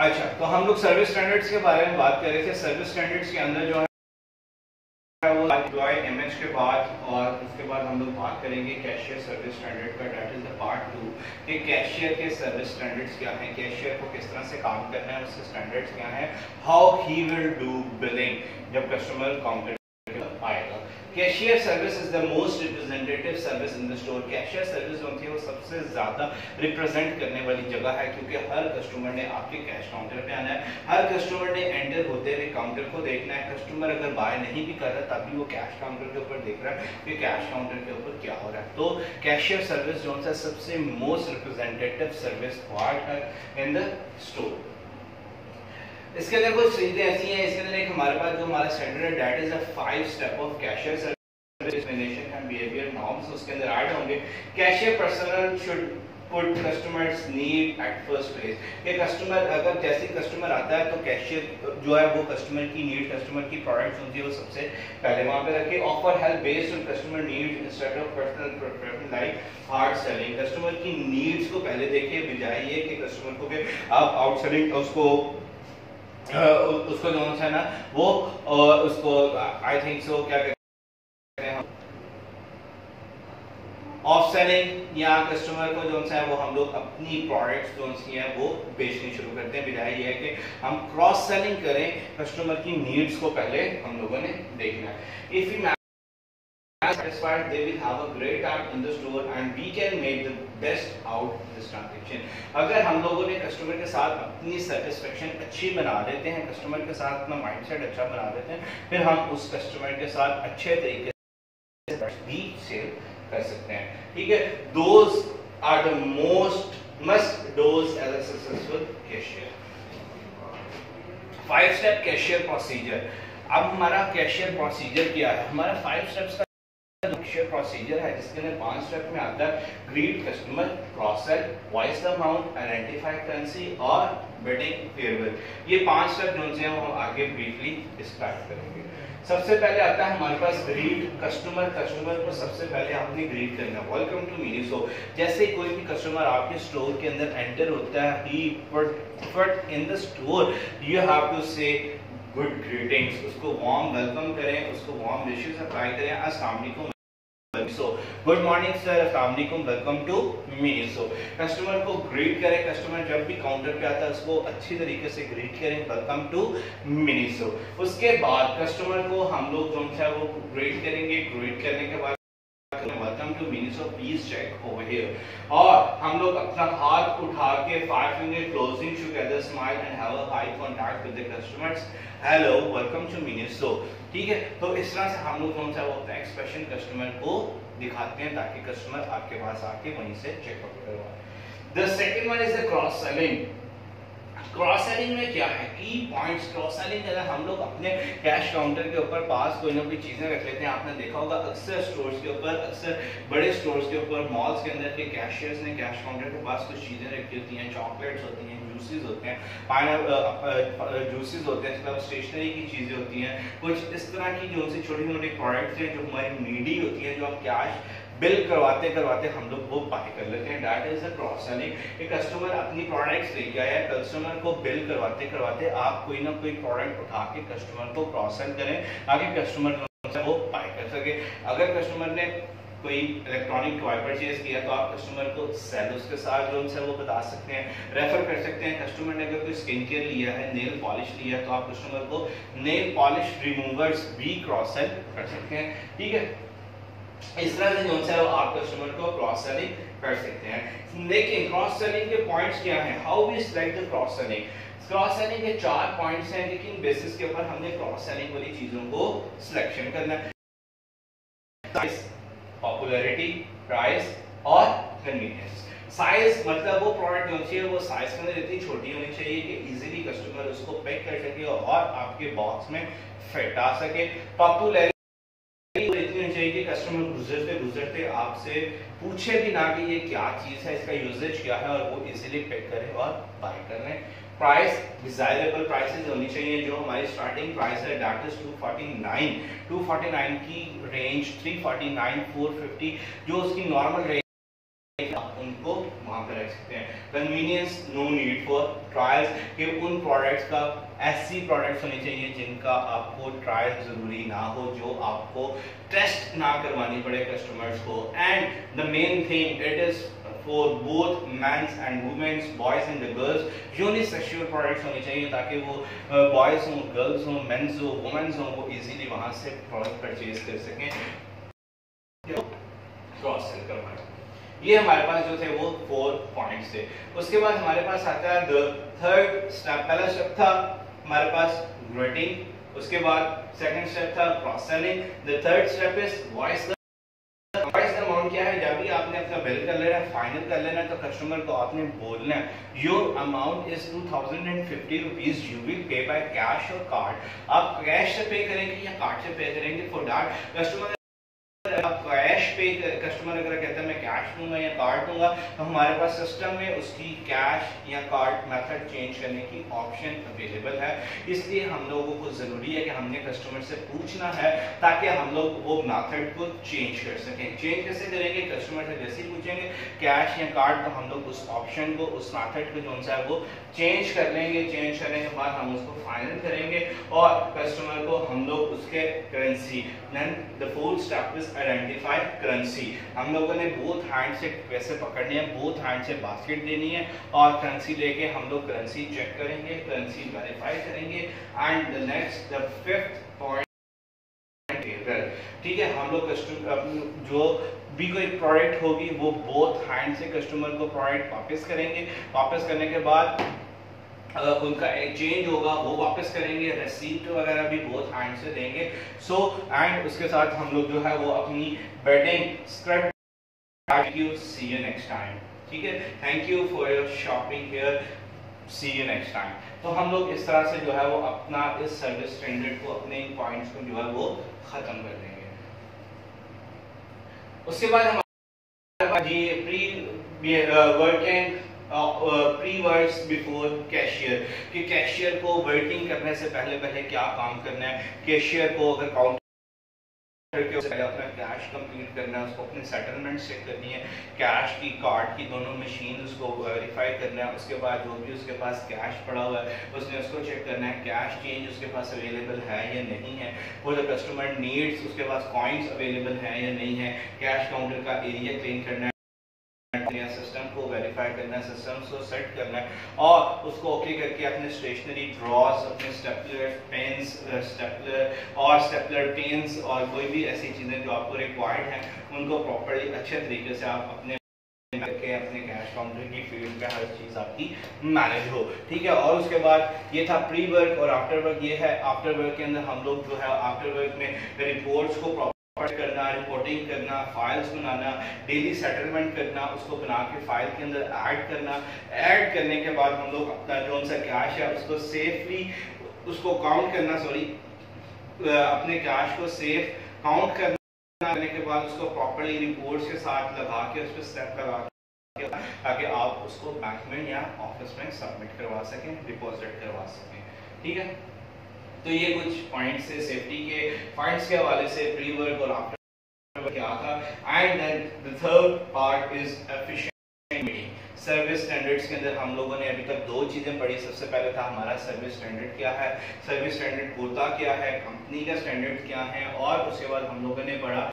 अच्छा तो हम लोग सर्विस स्टैंडर्ड्स के बारे में बात कर रहे थे। सर्विस स्टैंडर्ड्स के अंदर जो है, वो एम्प्लॉय एमएच के बाद और उसके बाद हम लोग बात करेंगे कैशियर सर्विस स्टैंडर्ड का। That is the part two कि कैशियर के सर्विस स्टैंडर्ड्स क्या हैं? कैशियर को किस तरह से काम करना है? उसके स्टैंडर्ड्स क्या हैं? How he will do billing जब कस्टमर काउंटर आएगा cashier service is the most representative service in the store cashier service जो है वो सबसे ज़्यादा रिप्रेजेंट करने वाली जगह है, क्योंकि हर कस्टमर ने आपके कैश काउंटर पे आना है। हर कस्टमर ने एंटर होते हुए काउंटर को देखना है। कस्टमर अगर बाय नहीं भी कर रहा, तभी वो कैश काउंटर के ऊपर देख रहा है कि कैश काउंटर के ऊपर क्या हो रहा है। तो कैशियर सर्विस जो है सबसे मोस्ट रिप्रेजेंटेटिव सर्विस पार्ट है इन द स्टोर इसके अंदर कुछ चीज़ें ऐसी हैं, इसके अंदर एक हमारे पास जो हमारा standard that is a five step of cashier service and behaviour norms उसके अंदर ऐड होंगे। Cashier personal should put customers need at first place ये कस्टमर अगर जैसे कस्टमर आता है तो कैशियर जो है, वो कस्टमर की नीड कस्टमर की प्रोडक्ट्स होती है, वो सबसे पहले वहाँ पे रखे। Offer help based on customer need instead of personal preference like hard selling customer की नीड्स को पहले देखिए, बजाय ये कि कस्टमर को कि आप आउट सेलिंग उसको उसको जो है ना, वो उसको आई थिंक सो क्या कहते हैं ऑफ़ सेलिंग या कस्टमर को जो है, वो हम लोग अपनी प्रोडक्ट्स जो हैं, वो बेचनी शुरू करते हैं। बजाय ये है कि हम क्रॉस सेलिंग करें कस्टमर की नीड्स को पहले हम लोगों ने देखना है। If you satisfied, they will have a great time in the store and we can make the best out this transaction. अगर हम लोगों ने कस्टमर के साथ अपनी सेटिस्फेक्शन अच्छी बना देते हैं कस्टमर के साथ अपना माइंडसेट अच्छा बना देते हैं, फिर हम उस कस्टमर के साथ अच्छे तरीके से भी सेल कर सकते हैं। ठीक है? Those are the most must dos as a successful cashier five step cashier procedure अब हमारा कैशियर प्रोसीजर क्या है? हमारा फाइव स्टेप्स का प्रोसीजर है, जिसके अंदर पाँच स्टेप में आता है greet customer cross sell voice amount identify currency और बिडिंग फेयरवेल ये पाँच स्टेप जो हैं हम आगे ब्रीफली डिस्क्राइब करेंगे. सबसे पहले आता है हमारे पास ग्रीट कस्टमर कस्टमर को सबसे पहले आपने ग्रीट करना वेलकम टू मिनीसो जैसे कोई भी कस्टमर आपके स्टोर के अंदर एंटर होता है ही but but in the store you have to say good greetings उसको वार्म वेलकम करें, उसको वार्म विशेस अप्लाई करें. सो गुड मॉर्निंग सर अस्सलाम वालेकुम टू मी सो कस्टमर को ग्रीट करें. कस्टमर जब भी काउंटर पे आता है, उसको अच्छी तरीके से ग्रीट करें. वेलकम टू मिनीसो उसके बाद कस्टमर को हम लोग जो है, वो ग्रीट करेंगे. ग्रीट करने के बाद welcome to please check over here और हम लोग अपना हाथ उठा के five finger closing together smile and have a eye contact with the customers hello welcome to meanings ठीक है? तो इस तरह से हम लोग कौन सा वो एक्सप्रेशन कस्टमर को दिखाते हैं ताकि कस्टमर आपके पास आके वहीं से चेकअप करवाए। The second one is the cross selling cross selling में क्या है? की पॉइंट्स क्रॉस सेलिंग अगर हम लोग अपने कैश काउंटर के ऊपर पास कोई ना कोई चीज़ें रख लेते हैं, आपने देखा होगा अक्सर स्टोर्स के ऊपर, अक्सर बड़े स्टोर्स के ऊपर मॉल्स के अंदर के कैशियर्स ने कैश काउंटर के पास कुछ चीज़ें रखी होती हैं चॉकलेट्स होती हैं जूसेस होते हैं पाइन जूसेस होते हैं इसके स्टेशनरी की चीज़ें होती हैं, कुछ इस तरह की जो उनसे छोटी छोटी प्रोडक्ट्स हैं, जो हमारी नीडी होती है, जो हम कैश बिल करवाते करवाते हम लोग वो बाय कर लेते हैं। That is a cross selling एक कस्टमर अपनी प्रोडक्ट्स लेके आया कस्टमर को बिल करवाते करवाते आप कोई ना कोई प्रोडक्ट उठा के कस्टमर को क्रॉस सेल करें, ताकि कस्टमर वो बाय कर सके। अगर कस्टमर ने कोई इलेक्ट्रॉनिक टॉय परचेज किया तो आप कस्टमर को सेल उसके साथ जो उनसे वो बता सकते हैं। रेफर कर सकते हैं। कस्टमर ने अगर कोई स्किन केयर लिया है नेल पॉलिश लिया है तो आप कस्टमर को नेल पॉलिश रिमूवर्स भी क्रॉस सेल कर सकते हैं। ठीक है? इस तरह से जो है आप कस्टमर को क्रॉस सेलिंग कर सकते हैं। लेकिन क्रॉस सेलिंग के पॉइंट्स क्या हैं? How we select the cross selling cross selling के चार पॉइंट्स हैं, लेकिन बेसिस के ऊपर हमने क्रॉस सेलिंग वाली चीज़ों को सिलेक्शन करना है। साइज़ पॉपुलैरिटी प्राइस और कन्वीनियंस साइज़ मतलब वो प्रोडक्ट जो चाहिए वो साइज़ के अंदर इतनी छोटी होनी चाहिए कि इजीली कस्टमर उसको पैक कर सके और आपके बॉक्स में फिट आ सके। पॉपुलैरिटी गुजरते गुजरते आपसे पूछे भी ना कि ये क्या चीज़ है, इसका यूजेज क्या है और वो इजीली पे करें और बाय कर लें। प्राइस डिजायरेबल प्राइसेस होनी चाहिए, जो हमारी स्टार्टिंग प्राइस है डेट इज़ 249 249 की रेंज 349 450 जो उसकी नॉर्मल रेंज उनको वहाँ पर रख सकते हैं। Convenience no need for trials कि उन प्रोडक्ट्स का ऐसी प्रोडक्ट्स होनी चाहिए जिनका आपको ट्रायल ज़रूरी ना हो, जो आपको टेस्ट ना करवानी पड़े कस्टमर्स को। And the main thing it is for both mens and womens boys and girls unisexual products होनी चाहिए ताकि वो बॉयज़ हों गर्ल्स हों मेंस हो वुमेन्स हों, वो इजीली वहाँ से प्रोडक्ट परचेज कर सकें। क्रॉस सेल करवाएँ। ये हमारे पास जो थे वो फोर पॉइंट्स थे। उसके बाद हमारे पास आता है द थर्ड स्टेप पहला स्टेप था हमारे पास ग्रेटिंग उसके बाद सेकंड स्टेप था cross selling the third step is voice voice amount क्या है? जब भी आपने अपना बिल कर लेना है फाइनल कर लेना तो कस्टमर को आपने बोलना है your amount is two thousand and fifty rupees you will pay by cash और कार्ड आप कैश से पे करेंगे या कार्ड से पे करेंगे? फॉर दैट कस्टमर आप कैश पे कस्टमर अगर कहता है, मैं कैश दूँगा या कार्ड दूँगा तो हमारे पास सिस्टम में उसकी कैश या कार्ड मेथड चेंज करने की ऑप्शन अवेलेबल है। इसलिए हम लोगों को ज़रूरी है कि हमने कस्टमर से पूछना है, ताकि हम लोग वो मेथड को चेंज कर सकें। चेंज कैसे करेंगे? कस्टमर से जैसे पूछेंगे कैश या कार्ड तो हम लोग उस ऑप्शन को, उस मैथड को जो है, वो चेंज कर लेंगे। चेंज करने के बाद हम उसको फाइनल करेंगे और कस्टमर को हम लोग उसके currency then the fourth step is identify currency हम लोगों ने बोथ हैंड से पैसे पकड़ने हैं बोथ हैंड से बास्केट देनी है और करेंसी लेके हम लोग करेंसी चेक करेंगे करेंसी वेरीफाई करेंगे and the next the fifth point ठीक है, हम लोग कस्टमर जो भी कोई प्रोडक्ट होगी, वो बोथ हैंड से कस्टमर को प्रोडक्ट वापस करेंगे। वापस करने के बाद उनका एक्सचेंज होगा वो वापस करेंगे रेसिप्ट वगैरह भी बहुत हैंड से देंगे। सो so, एंड उसके साथ हम लोग जो है वो अपनी bidding script thank you see you next time ठीक है? Thank you for your shopping here see you next time तो हम लोग इस तरह से जो है वो अपना इस सर्विस स्टैंडर्ड को अपने इन पॉइंट्स को जो है वो खत्म कर देंगे। उसके बाद हमारे जी pre working pre words before cashier कि कैशियर को वर्किंग करने से पहले पहले क्या काम करना है? कैशियर को अगर काउंटर अपना कैश कंप्लीट करना है, उसको अपनी सेटलमेंट चेक करनी है कैश की कार्ड की दोनों मशीन उसको वेरीफाई करना है, उसके बाद जो भी उसके पास कैश पड़ा हुआ है, उसने उसको चेक करना है कैश चेंज उसके पास अवेलेबल है या नहीं है? वो जो कस्टमर नीड्स उसके पास कॉइन्स अवेलेबल है या नहीं है कैश काउंटर का एरिया क्लीन करना है सिस्टम को वेरीफाई करना है सिस्टम को सेट करना है और उसको ओके करके अपने स्टेशनरी ड्रॉस अपने स्टेपलर पेन्स स्टेपलर और स्टेपलर पेन्स और कोई भी ऐसी चीज़ें जो आपको रिक्वायर्ड हैं, उनको प्रॉपरली अच्छे तरीके से आप अपने करके अपने कैश काउंटर की फ़ील्ड पे हर चीज़ आपकी मैनेज हो। ठीक है? और उसके बाद ये था प्री वर्क और आफ्टर वर्क ये है आफ्टर वर्क के अंदर हम लोग जो है आफ्टर वर्क में रिपोर्ट्स को करना रिपोर्टिंग करना फाइल्स बनाना डेली सेटलमेंट करना, उसको बना के फ़ाइल के अंदर ऐड करना। ऐड करने के बाद हम लोग अपना जो सा कैश है, उसको सेफली उसको काउंट करना सॉरी अपने कैश को सेफ़ काउंट करना। करने के बाद उसको प्रॉपरली रिपोर्ट्स के साथ लगा के, उस पर स्टेप लगा के, ताकि आप उसको बैंक में या ऑफ़िस में सबमिट करवा सकें डिपॉजिट करवा सकें। ठीक है? तो ये कुछ पॉइंट्स है सेफ्टी के। पॉइंट्स के हवाले से प्री वर्क और आफ्टर क्या था? And then the third part is efficient service standards के अंदर हम लोगों ने अभी तक दो चीज़ें पढ़ी। सबसे पहले था हमारा सर्विस स्टैंडर्ड क्या है? सर्विस स्टैंडर्ड होता क्या है? कंपनी का स्टैंडर्ड क्या है? और उसके बाद हम लोगों ने पढ़ा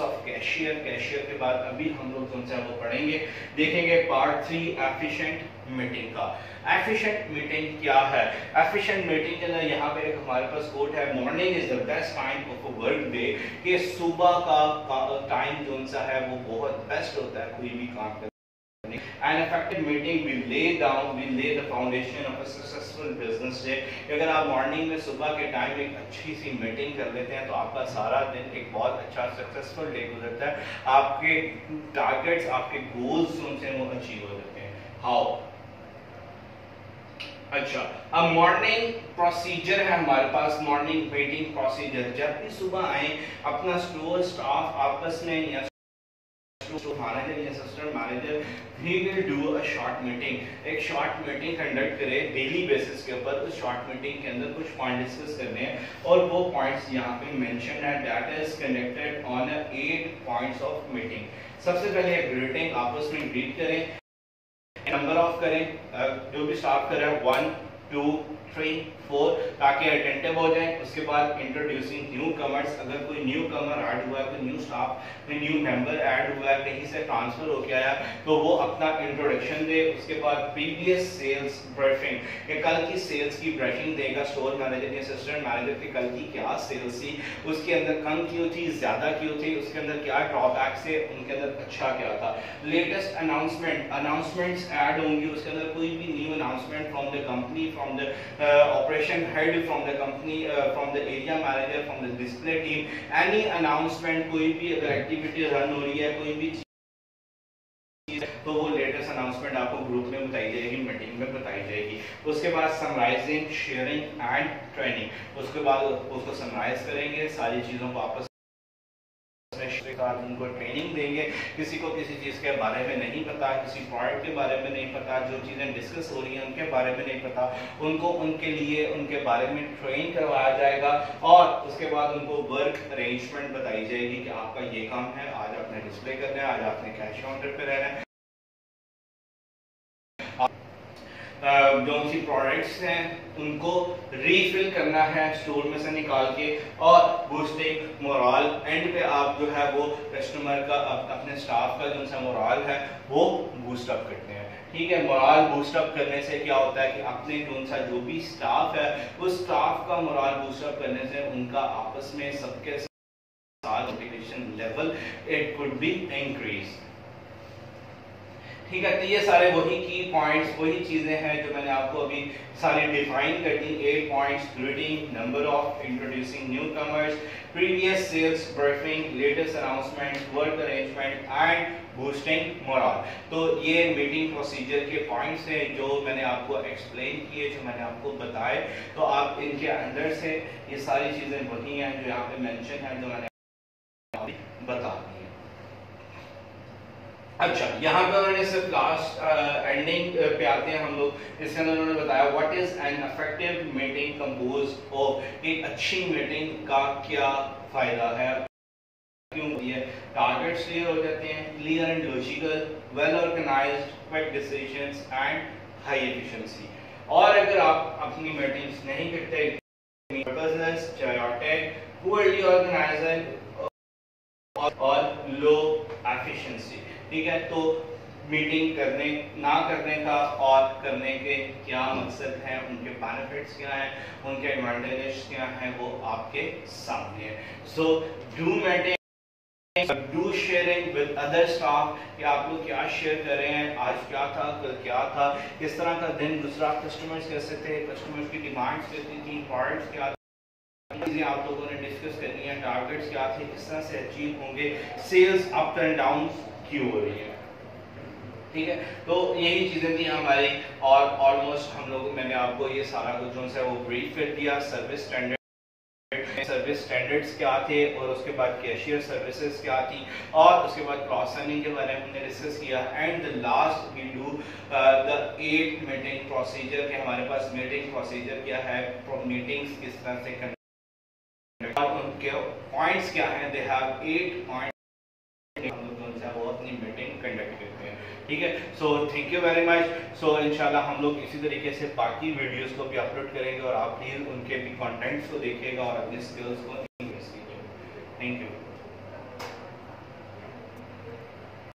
ऑफ़ कैशियर कैशियर के बाद अभी हम लोग तुमसे वो पढ़ेंगे। देखेंगे पार्ट थ्री एफिशिएंट मीटिंग का। एफिशिएंट मीटिंग क्या है? एफिशिएंट मीटिंग के अंदर यहाँ पे एक हमारे पास कोट है morning is the best time of work day कि सुबह का टाइम जो सा है वो बहुत बेस्ट होता है कोई भी काम करने An effective meeting will lay down, will lay the foundation of a successful business day. अगर आप मॉर्निंग में सुबह के टाइम एक अच्छी सी मीटिंग कर लेते हैं तो आपका सारा दिन एक बहुत अच्छा सक्सेसफुल डे गुजरता है। आपके टारगेट्स आपके गोल्स उनसे वो अचीव हो जाते हैं। हाउ अच्छा अब मॉर्निंग प्रोसीजर है हमारे पास मॉर्निंग मीटिंग प्रोसीजर जब भी सुबह आए, अपना स्टोर स्टाफ आपस में या manager manager will do a short meeting एक शॉर्ट मीटिंग कंडक्ट करे डेली बेसिस के ऊपर उस शॉर्ट मीटिंग के अंदर कुछ पॉइंट डिस्कस करने हैं। और वो पॉइंट्स यहाँ पे मेंशन है that is conducted on eight points of meeting सबसे पहले ग्रीटिंग आपस में ग्रीट करें। नंबर ऑफ़ करें जो भी स्टाफ कर रहा है वन टू थ्री फोर ताकि अटेंटिव हो जाए। उसके बाद इंट्रोड्यूसिंग न्यू कमर्स अगर कोई न्यू कमर ऐड हुआ है, कोई न्यू स्टाफ कोई न्यू मेंबर ऐड हुआ है, कहीं से ट्रांसफ़र होके आया तो वो अपना इंट्रोडक्शन दे। उसके बाद प्रीवियस सेल्स ब्रीफिंग ये कल की सेल्स की ब्रीफिंग देगा स्टोर मैनेजर या असिस्टेंट मैनेजर की कल की क्या सेल्स थी। उसके अंदर कम क्यों थी, ज़्यादा क्यों थी, उसके अंदर क्या ड्रॉबैक्स थे उनके अंदर अच्छा क्या था। लेटेस्ट अनाउंसमेंट अनाउंसमेंट्स ऐड होंगी। उसके अंदर कोई भी new announcement from the company from the operation head from the company uh, from the area manager from the display team. Any announcement कोई भी अगर एक्टिविटी रन हो रही है कोई भी तो वो लेटेस्ट अनाउंसमेंट आपको ग्रुप में बताई जाएगी मीटिंग में बताई जाएगी। उसके बाद समराइजिंग शेयरिंग एंड ट्रेनिंग उसके बाद उसको समराइज करेंगे सारी चीज़ों को आपस उनको ट्रेनिंग देंगे। किसी को किसी चीज़ के बारे में नहीं पता, किसी प्रोडक्ट के बारे में नहीं पता, जो चीज़ें डिस्कस हो रही हैं उनके बारे में नहीं पता, उनको उनके लिए, उनके बारे में ट्रेन करवाया जाएगा और उसके बाद उनको वर्क अरेंजमेंट बताई जाएगी कि आपका ये काम है, आज आपने डिस्प्ले करना है, आज आपने कैश काउंटर पे रहना है। जो सी प्रोडक्ट्स हैं, उनको रीफिल करना है स्टोर में से निकाल के और बूस्टिंग मोरल एंड पे आप जो है वो कस्टमर का अपने स्टाफ का जो सा मोरल है, वो बूस्ट अप करते हैं। ठीक है मोरल बूस्ट अप करने से क्या होता है कि अपने कौन सा जो भी स्टाफ है, उस स्टाफ का मोरल बूस्ट अप करने से उनका आपस में सबके साथ motivation level it could be increase ठीक है तो ये सारे वही की पॉइंट्स वही चीज़ें हैं जो मैंने आपको अभी सारी डिफाइन कर दी। Eight points greeting number of introducing newcomers previous sales briefing latest announcement work arrangement and boosting morale तो ये मीटिंग प्रोसीजर के पॉइंट्स हैं जो मैंने आपको एक्सप्लेन किए, जो मैंने आपको बताए। तो आप इनके अंदर से ये सारी चीज़ें वही हैं जो यहाँ पे मेंशन है, जो मैंने बता दी। अच्छा यहाँ पे उन्होंने सिर्फ़ लास्ट एंडिंग पे आते हैं हम लोग इसके अंदर उन्होंने बताया what is an effective meeting compose of एक अच्छी मीटिंग का क्या फ़ायदा है? क्यों है? टारगेट्स क्लियर हो जाते हैं clear and logical well organised quick decisions and high efficiency और अगर आप अपनी मीटिंग्स नहीं करते बिज़नेस पुअरली ऑर्गेनाइज्ड और लो एफिशिएंसी ठीक है? तो मीटिंग करने, ना करने का और करने के क्या मकसद है? उनके बेनिफिट्स क्या हैं? उनके एडवांटेजेस क्या हैं? वो आपके सामने है। So do meeting do sharing with other staff कि आप लोग क्या शेयर कर रहे हैं? आज क्या था? कल क्या था? किस तरह का दिन दूसरा कस्टमर्स कैसे थे? कस्टमर्स की डिमांड्स कैसी थी? प्रोडक्ट्स क्या चीज़ें आप लोगों ने डिस्कस करनी है। टारगेट्स क्या थे? किस तरह से अचीव होंगे? सेल्स अप एंड डाउन क्यों हो रही है? ठीक है? तो यही चीज़ें थी हमारी और ऑलमोस्ट हम लोग, मैंने आपको ये सारा कुछ जो है वो ब्रीफ कर दिया। सर्विस स्टैंडर्ड सर्विस स्टैंडर्ड्स क्या थे और उसके बाद कैशियर सर्विसेज़ क्या थी और उसके बाद क्रॉस के बारे में डिस्कस किया। And the last we do the eight meeting procedure के हमारे पास मीटिंग प्रोसीजर क्या है? मीटिंग्स किस तरह से करना और उनके पॉइंट्स क्या हैं? दे हैव एट पॉइंट ठीक है? So thank you very much so इनशाला हम लोग इसी तरीके से बाकी वीडियोस को भी अपलोड करेंगे और आप प्लीज़ उनके भी कंटेंट्स को देखिएगा और अपने स्किल्स को थैंक यू